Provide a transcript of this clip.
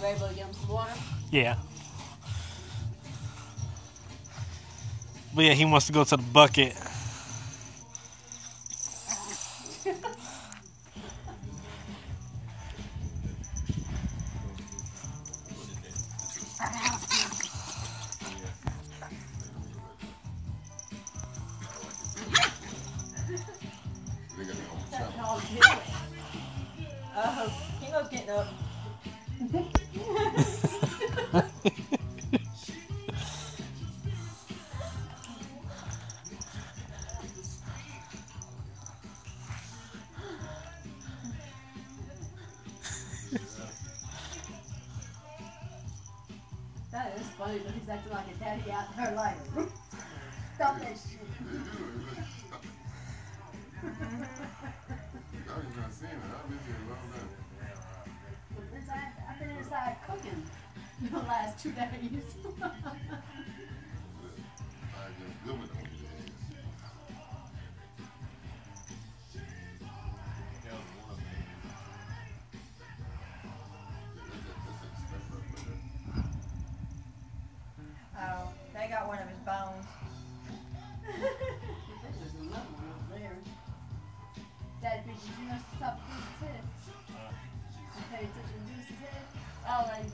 You able to get him some water? Yeah. But yeah, he wants to go to the bucket. Oh, Kingo's getting up. that is funny, but he's acting like a daddy out there like, stop that shit. Inside, I've been inside cooking the last two days. They got one of his bones. There's another one up there. You must stop his tits. Uh. I tell to touching his tits. Oh, and